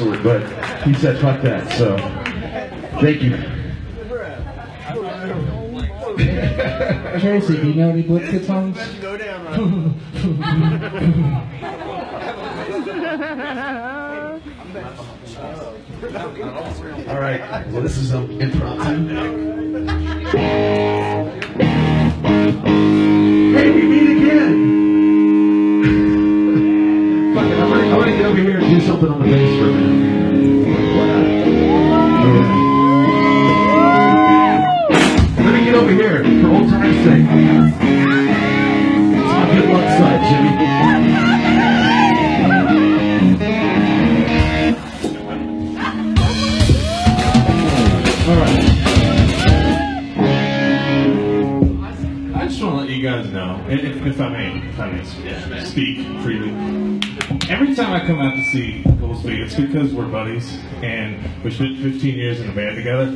excellent, but he said fuck that. So thank you. Tracy, do you know any Blitzkid songs? All right. Well, this is um, impromptu. All right. I just want to let you guys know, if, if I may, if I may speak freely. Every time I come out to see Goolsby, it's because we're buddies and we spent 15 years in a band together.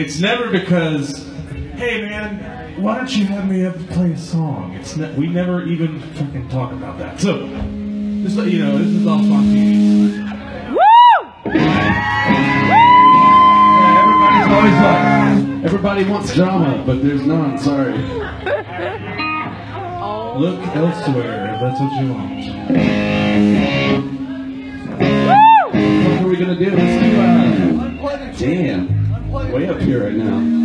It's never because, hey man, why don't you have me up play a song? It's ne- we never even fucking talk about that. So, just let you know, this is all spontaneous. Always like, everybody wants drama, but there's none. Sorry. Look elsewhere if that's what you want. What are we gonna do? Let's do. Uh, damn, way up here right now.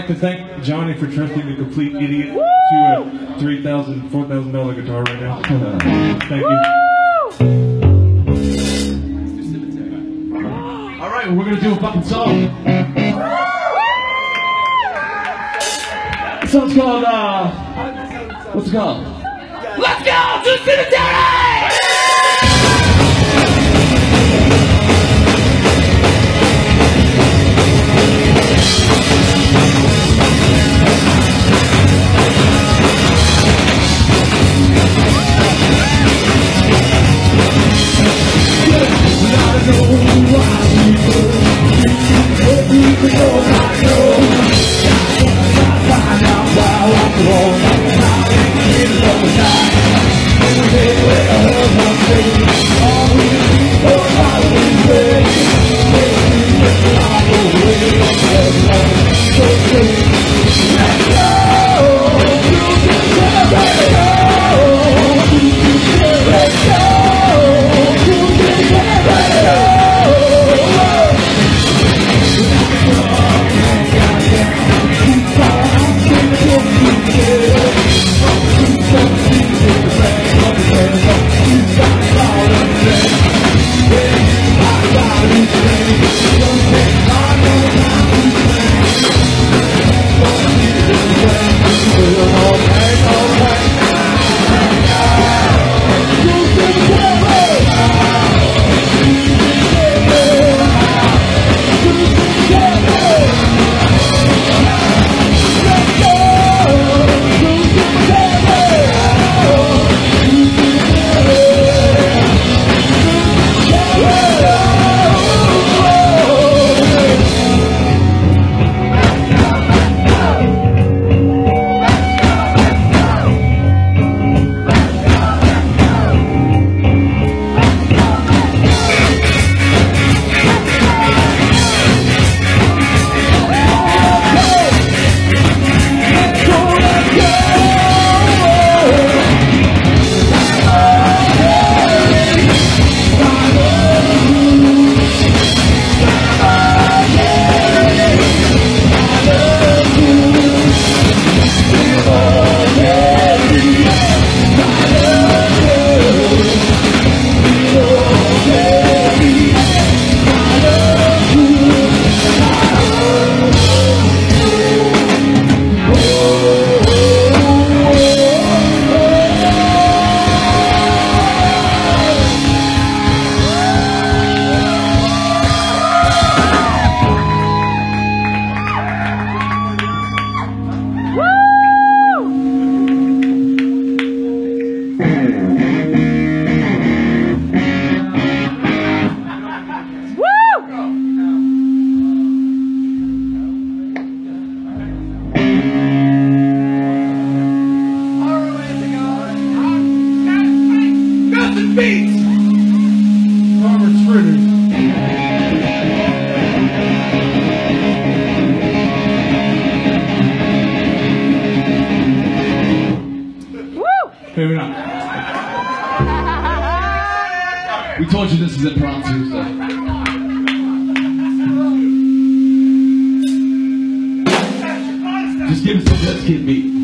Like to thank Johnny for trusting the complete idiot to a $3,000, $4,000 guitar right now. Thank you. All right, we're gonna do a fucking song. This song's called. Uh, what's it called? Let's go to cemetery. beats. Robert Schroeder. Maybe not. we told you this is impromptu, so. Just give us the Blitzkid beat.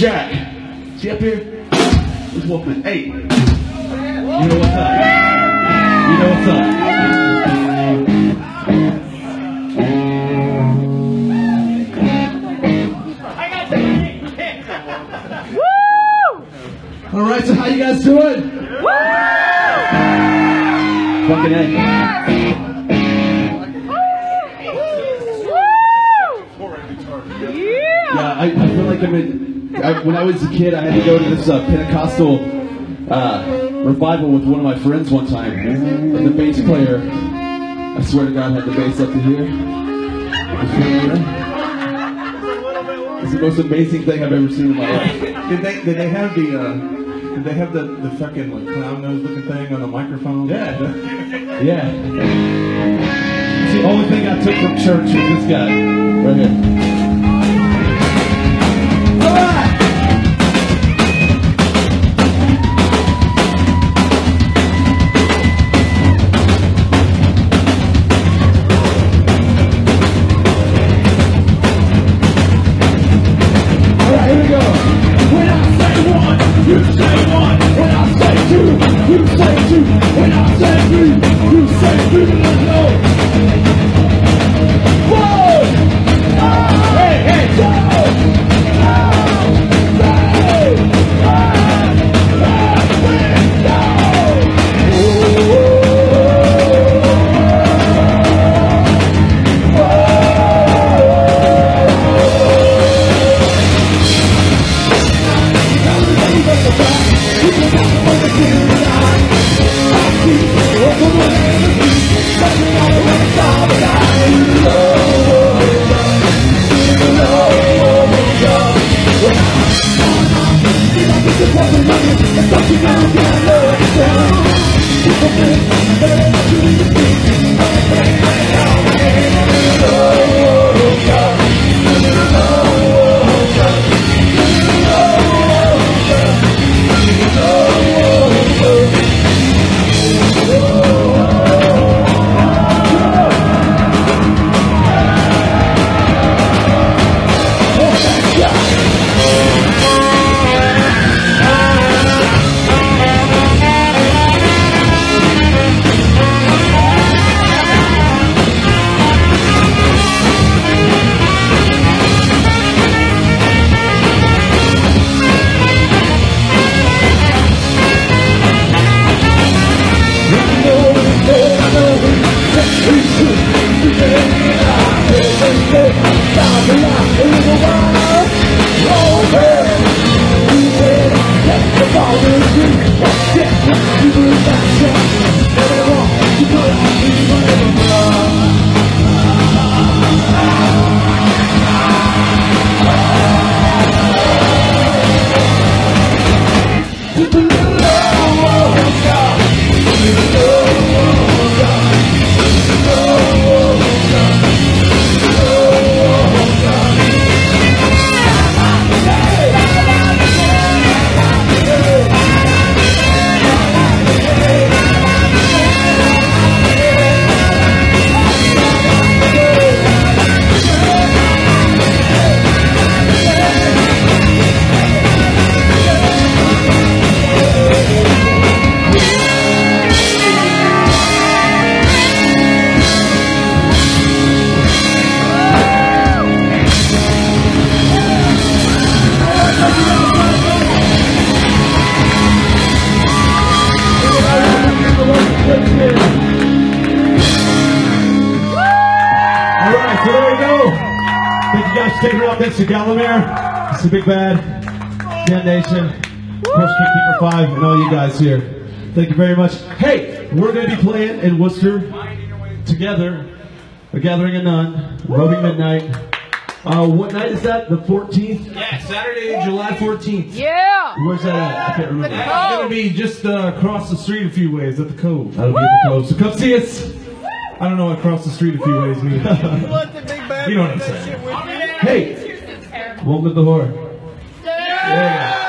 Jack? Is he up here? Where's Wolfman? Hey. You know what's up? You know what's up? I got that. Woo! All right, so how you guys doing? Woo! Fucking A. Yeah, I, I feel like I'm in. I, when I was a kid, I had to go to this uh, Pentecostal uh, revival with one of my friends one time. And the bass player, I swear to God, had the bass up to here. It's the most amazing thing I've ever seen in my life. Did they did they have the uh, did they have the, the fucking like clown nose looking thing on the microphone? Yeah. Yeah. It's the only thing I took from church was this guy. Right here. Thank you guys for sticking around. Thanks to Gallimere. It's the Big Bad, Dan Nation, of course, Keeper 5, and all you guys here. Thank you very much. Hey, we're going to be playing in Worcester together. A Gathering of None, Roving Midnight. Uh, what night is that? The 14th? Yeah, Saturday, July 14th. Yeah. Where's that at? I can't remember. It's gonna be just uh, across the street a few ways at the Cove. That'll be at the Cove. So come see us. I don't know what across the street a few ways means. Let the big bad You know what I'm saying. shit with you. Hey, welcome to the horror. Yeah.